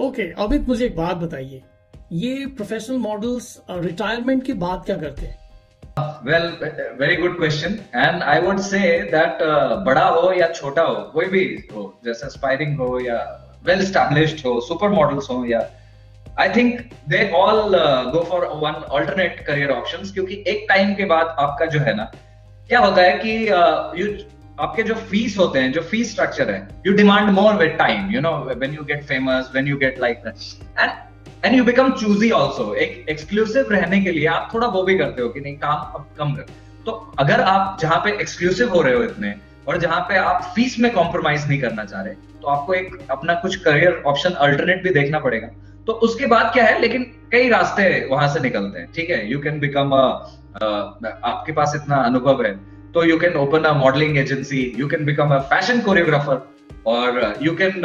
Okay okay, Amit मुझे एक बात बताइए। ये प्रोफेशनल मॉडल्स रिटायरमेंट के बाद क्या करते हैं? Well very good question and I would say that बड़ा हो या छोटा हो कोई भी हो जैसे एस्पायरिंग हो या वेल स्टैब्लिश्ड हो सुपर मॉडल्स हो या I think they all go for one alternate career options क्योंकि एक टाइम के बाद आपका जो है ना क्या होता है कि यू uh, आपके जो फ़ीस होते हैं, जो फ़ीस स्ट्रक्चर है you demand more with time you know when you get famous when you get like and and you become choosy also एक एक्सक्लूसिव रहने के लिए आप थोड़ा वो भी करते हो कि नहीं, काम अब कम कर। तो अगर आप जहाँ पे एक्सक्लूसिव हो रहे हो इतने, और जहाँ पे आप फ़ीस में कॉम्प्रोमाइज नहीं करना चाह रहे तो आपको एक अपना कुछ करियर ऑप्शन अल्टरनेट भी देखना पड़ेगा। तो उसके बाद क्या है, लेकिन कई रास्ते वहाँ से निकलते हैं, ठीक है? यू कैन बिकम आपके पास इतना अनुभव है। तो you can open a modelling agency you can become a fashion choreographer और you can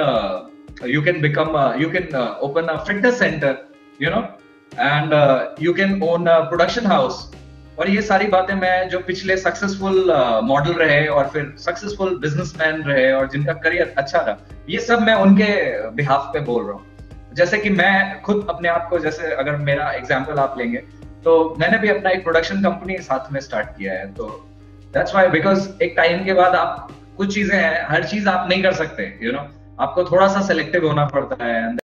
you can become you can open a fitness centre you know and you can own a production house और ये सारी बातें मैं जो पिछले successful model uh, रहे और फिर सक्सेसफुल बिजनेसमैन रहे और जिनका करियर अच्छा रहा, ये सब मैं उनके बिहाफ पे बोल रहा हूँ। जैसे कि मैं खुद अपने आप को जैसे अगर मेरा एग्ज़ाम्पल आप लेंगे तो मैंने भी अपना एक प्रोडक्शन कंपनी साथ में स्टार्ट किया है तो दैट्स वाई बिकॉज़ एक टाइम के बाद आप, कुछ चीज़ें हैं, हर चीज़ आप नहीं कर सकते यू you नो know? आपको थोड़ा सा सेलेक्टिव होना पड़ता है